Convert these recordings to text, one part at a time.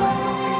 关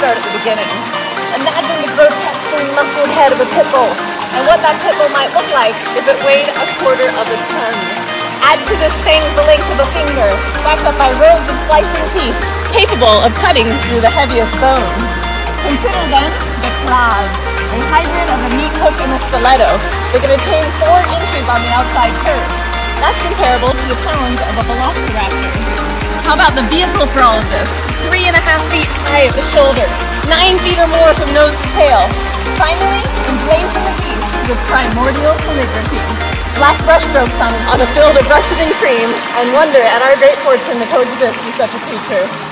start at the beginning. Imagine the grotesquely muscled head of a pit bull and what that pit bull might look like if it weighed a quarter of a ton. Add to this thing the length of a finger, backed up by rows of slicing teeth, capable of cutting through the heaviest bone. Consider then the claws, a hybrid of a meat hook and a stiletto. They can attain four inches on the outside curve. That's comparable to the talons of a velociraptor. How about the vehicle for all of this? Three and a half feet high at the shoulder, nine feet or more from nose to tail. Finally, emblazoned the beast with primordial calligraphy. Black brushstrokes on, on a field of russet and cream, and wonder at our great fortune to coexist with such a creature.